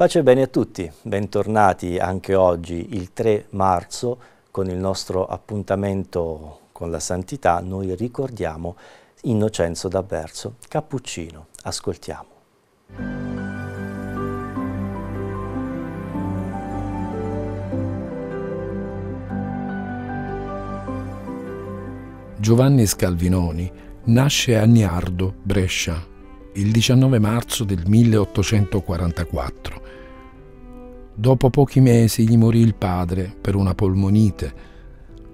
Pace e bene a tutti, bentornati anche oggi il 3 marzo con il nostro appuntamento con la santità. Noi ricordiamo Innocenzo d'Averso, Cappuccino. Ascoltiamo. Giovanni Scalvinoni nasce a Niardo, Brescia, il 19 marzo del 1844. Dopo pochi mesi gli morì il padre per una polmonite.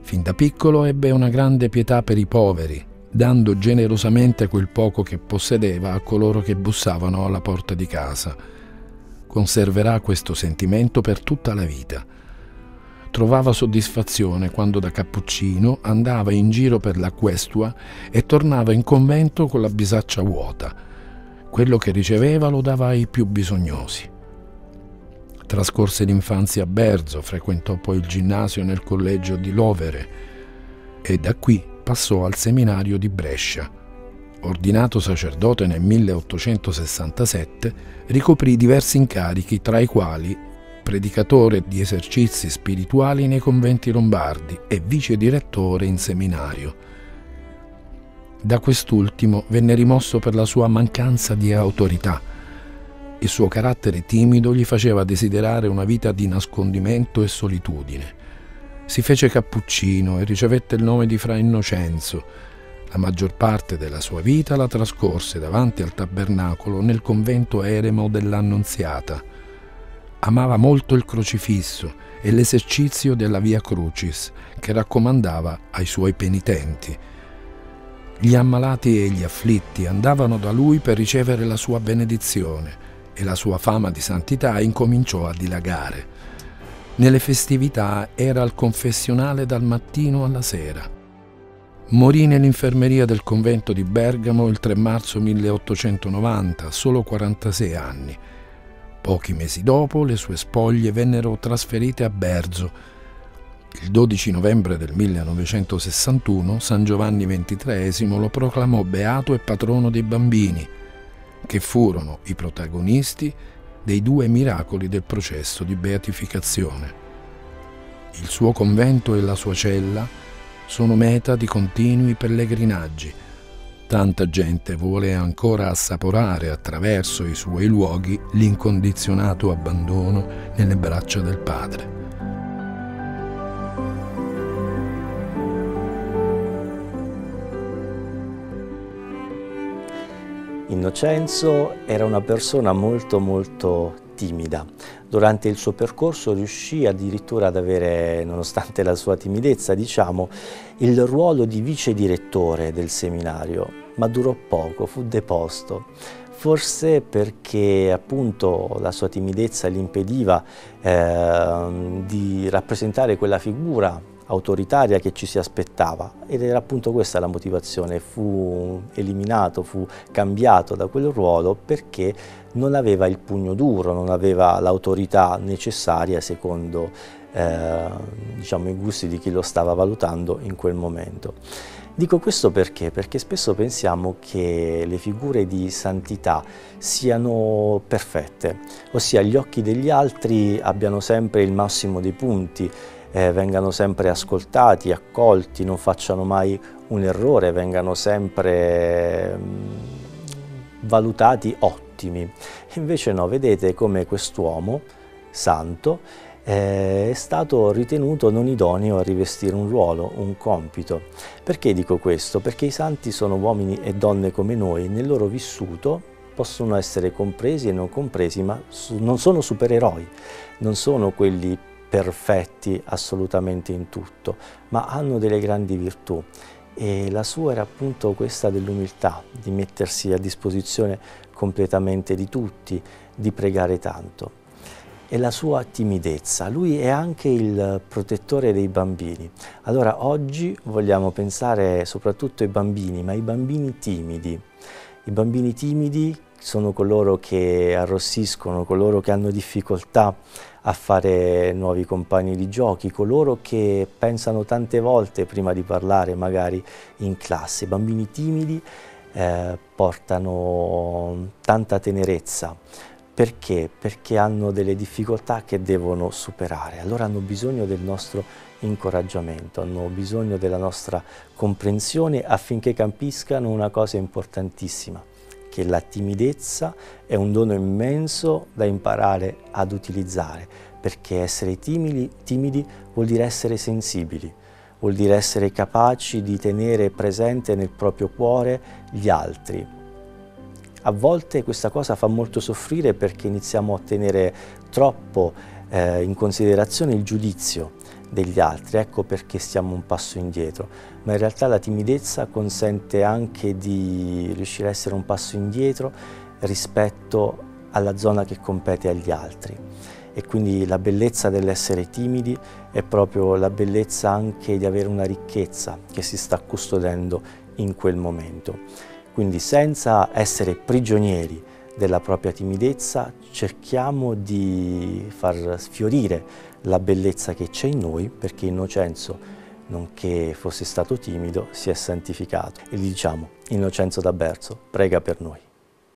Fin da piccolo ebbe una grande pietà per i poveri, dando generosamente quel poco che possedeva a coloro che bussavano alla porta di casa. Conserverà questo sentimento per tutta la vita. Trovava soddisfazione quando da cappuccino andava in giro per la questua e tornava in convento con la bisaccia vuota. Quello che riceveva lo dava ai più bisognosi. Trascorse l'infanzia a Berzo, frequentò poi il ginnasio nel collegio di Lovere e da qui passò al seminario di Brescia. Ordinato sacerdote nel 1867, ricoprì diversi incarichi, tra i quali predicatore di esercizi spirituali nei conventi lombardi e vice direttore in seminario. Da quest'ultimo venne rimosso per la sua mancanza di autorità il suo carattere timido gli faceva desiderare una vita di nascondimento e solitudine. Si fece cappuccino e ricevette il nome di Fra Innocenzo. La maggior parte della sua vita la trascorse davanti al tabernacolo nel convento eremo dell'Annunziata. Amava molto il crocifisso e l'esercizio della Via Crucis che raccomandava ai suoi penitenti. Gli ammalati e gli afflitti andavano da lui per ricevere la sua benedizione e la sua fama di santità incominciò a dilagare. Nelle festività era al confessionale dal mattino alla sera. Morì nell'infermeria del convento di Bergamo il 3 marzo 1890, solo 46 anni. Pochi mesi dopo le sue spoglie vennero trasferite a Berzo. Il 12 novembre del 1961 San Giovanni XXIII lo proclamò beato e patrono dei bambini che furono i protagonisti dei due miracoli del processo di beatificazione. Il suo convento e la sua cella sono meta di continui pellegrinaggi. Tanta gente vuole ancora assaporare attraverso i suoi luoghi l'incondizionato abbandono nelle braccia del Padre. Innocenzo era una persona molto molto timida. Durante il suo percorso riuscì addirittura ad avere, nonostante la sua timidezza, diciamo, il ruolo di vice direttore del seminario, ma durò poco, fu deposto. Forse perché appunto la sua timidezza gli impediva eh, di rappresentare quella figura autoritaria che ci si aspettava ed era appunto questa la motivazione, fu eliminato, fu cambiato da quel ruolo perché non aveva il pugno duro, non aveva l'autorità necessaria secondo eh, diciamo, i gusti di chi lo stava valutando in quel momento. Dico questo perché? Perché spesso pensiamo che le figure di santità siano perfette, ossia gli occhi degli altri abbiano sempre il massimo dei punti, eh, vengano sempre ascoltati, accolti, non facciano mai un errore, vengano sempre mh, mm, valutati ottimi. Invece no, vedete come quest'uomo santo eh, è stato ritenuto non idoneo a rivestire un ruolo, un compito. Perché dico questo? Perché i santi sono uomini e donne come noi, nel loro vissuto possono essere compresi e non compresi, ma non sono supereroi, non sono quelli perfetti assolutamente in tutto, ma hanno delle grandi virtù e la sua era appunto questa dell'umiltà, di mettersi a disposizione completamente di tutti, di pregare tanto. E la sua timidezza, lui è anche il protettore dei bambini. Allora oggi vogliamo pensare soprattutto ai bambini, ma ai bambini timidi. I bambini timidi sono coloro che arrossiscono, coloro che hanno difficoltà a fare nuovi compagni di giochi, coloro che pensano tante volte prima di parlare magari in classe. Bambini timidi eh, portano tanta tenerezza, Perché? Perché hanno delle difficoltà che devono superare, allora hanno bisogno del nostro incoraggiamento, hanno bisogno della nostra comprensione affinché capiscano una cosa importantissima, che la timidezza è un dono immenso da imparare ad utilizzare, perché essere timidi, timidi vuol dire essere sensibili, vuol dire essere capaci di tenere presente nel proprio cuore gli altri, a volte questa cosa fa molto soffrire perché iniziamo a tenere troppo eh, in considerazione il giudizio degli altri, ecco perché stiamo un passo indietro, ma in realtà la timidezza consente anche di riuscire a essere un passo indietro rispetto alla zona che compete agli altri e quindi la bellezza dell'essere timidi è proprio la bellezza anche di avere una ricchezza che si sta custodendo in quel momento. Quindi senza essere prigionieri della propria timidezza cerchiamo di far sfiorire la bellezza che c'è in noi perché Innocenzo, nonché fosse stato timido, si è santificato. E gli diciamo, Innocenzo da Berzo, prega per noi.